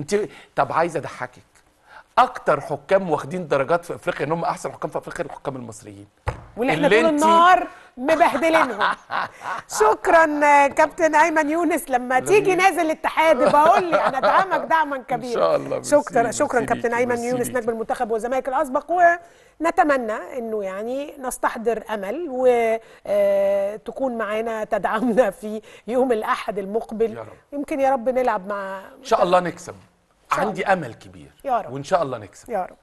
انت طب عايزه اضحكك. أكتر حكام واخدين درجات في افريقيا ان هم احسن حكام في افريقيا الحكام المصريين. واللي إحنا طول النهار مبهدلينهم. شكرا آه، كابتن أيمن يونس. لما تيجي نازل الاتحاد بقول لي أنا ادعمك دعما كبيرا شاء الله. شكرا شكرا كابتن أيمن يونس. نجم المنتخب والزمالك الأسبق. ونتمنى إنه يعني نستحضر أمل وتكون معانا تدعمنا في يوم الأحد المقبل. يا رب. يمكن يا رب نلعب مع إن شاء الله نكسب. عندي أمل كبير. يا رب. وإن شاء الله نكسب. يا رب.